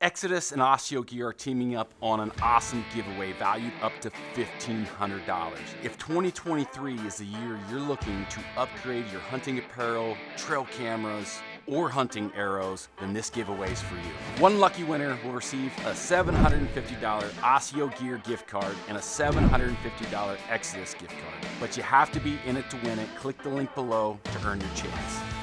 Exodus and ASIO Gear are teaming up on an awesome giveaway valued up to $1,500. If 2023 is the year you're looking to upgrade your hunting apparel, trail cameras, or hunting arrows, then this giveaway is for you. One lucky winner will receive a $750 ASIO Gear gift card and a $750 Exodus gift card. But you have to be in it to win it. Click the link below to earn your chance.